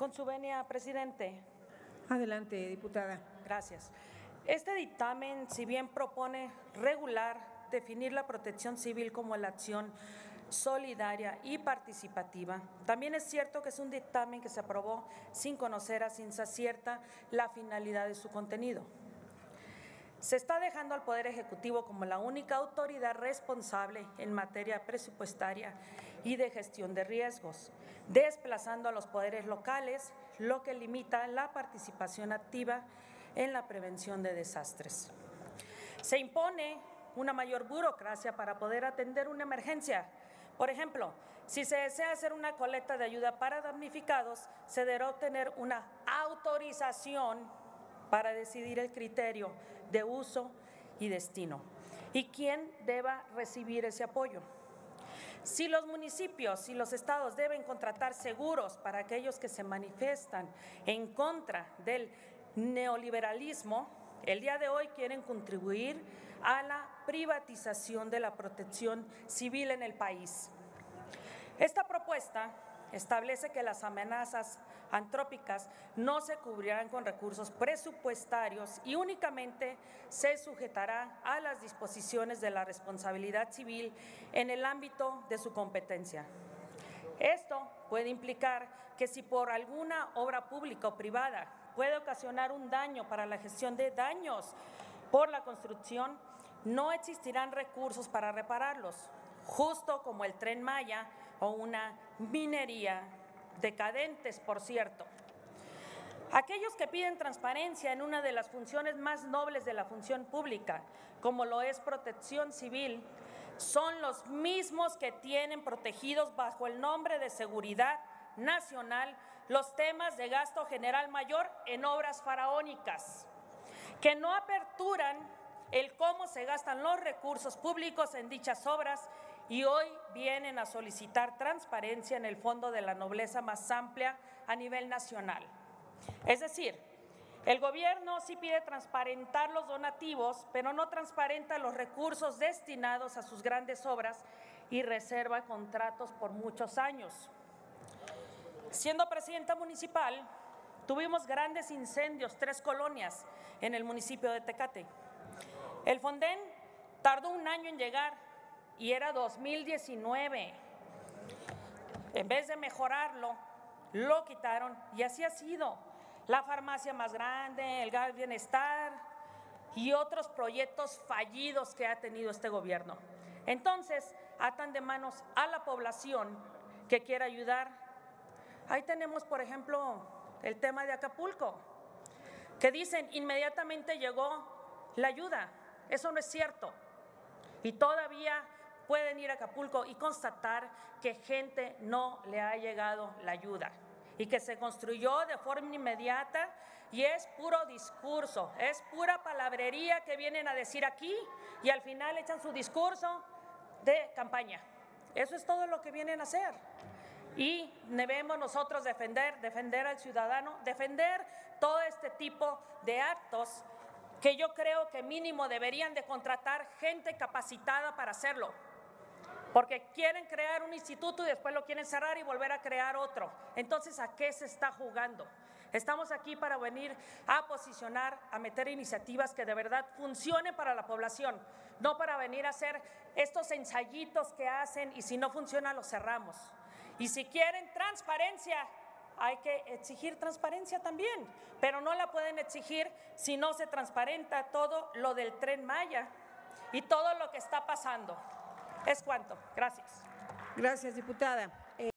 Con su venia, presidente. Adelante, diputada. Gracias. Este dictamen, si bien propone regular, definir la protección civil como la acción solidaria y participativa, también es cierto que es un dictamen que se aprobó sin conocer a ciencia cierta la finalidad de su contenido. Se está dejando al Poder Ejecutivo como la única autoridad responsable en materia presupuestaria y de gestión de riesgos, desplazando a los poderes locales, lo que limita la participación activa en la prevención de desastres. Se impone una mayor burocracia para poder atender una emergencia. Por ejemplo, si se desea hacer una colecta de ayuda para damnificados, se deberá obtener una autorización para decidir el criterio de uso y destino y quién deba recibir ese apoyo. Si los municipios y los estados deben contratar seguros para aquellos que se manifiestan en contra del neoliberalismo, el día de hoy quieren contribuir a la privatización de la protección civil en el país. Esta propuesta establece que las amenazas antrópicas no se cubrirán con recursos presupuestarios y únicamente se sujetará a las disposiciones de la responsabilidad civil en el ámbito de su competencia. Esto puede implicar que si por alguna obra pública o privada puede ocasionar un daño para la gestión de daños por la construcción, no existirán recursos para repararlos, justo como el tren Maya o una minería decadentes, por cierto. Aquellos que piden transparencia en una de las funciones más nobles de la función pública, como lo es protección civil, son los mismos que tienen protegidos bajo el nombre de seguridad nacional los temas de gasto general mayor en obras faraónicas, que no aperturan el cómo se gastan los recursos públicos en dichas obras y hoy vienen a solicitar transparencia en el fondo de la nobleza más amplia a nivel nacional. Es decir, el gobierno sí pide transparentar los donativos, pero no transparenta los recursos destinados a sus grandes obras y reserva contratos por muchos años. Siendo presidenta municipal, tuvimos grandes incendios, tres colonias en el municipio de Tecate. El Fonden tardó un año en llegar y era 2019. En vez de mejorarlo, lo quitaron y así ha sido. La farmacia más grande, el gas bienestar y otros proyectos fallidos que ha tenido este gobierno. Entonces, atan de manos a la población que quiere ayudar. Ahí tenemos, por ejemplo, el tema de Acapulco, que dicen inmediatamente llegó la ayuda. Eso no es cierto. Y todavía pueden ir a Acapulco y constatar que gente no le ha llegado la ayuda y que se construyó de forma inmediata y es puro discurso, es pura palabrería que vienen a decir aquí y al final echan su discurso de campaña. Eso es todo lo que vienen a hacer. Y debemos nosotros defender, defender al ciudadano, defender todo este tipo de actos que yo creo que mínimo deberían de contratar gente capacitada para hacerlo. Porque quieren crear un instituto y después lo quieren cerrar y volver a crear otro. Entonces, ¿a qué se está jugando? Estamos aquí para venir a posicionar, a meter iniciativas que de verdad funcionen para la población, no para venir a hacer estos ensayitos que hacen y si no funciona los cerramos. Y si quieren transparencia, hay que exigir transparencia también, pero no la pueden exigir si no se transparenta todo lo del tren Maya y todo lo que está pasando. Es cuanto. Gracias. Gracias, diputada.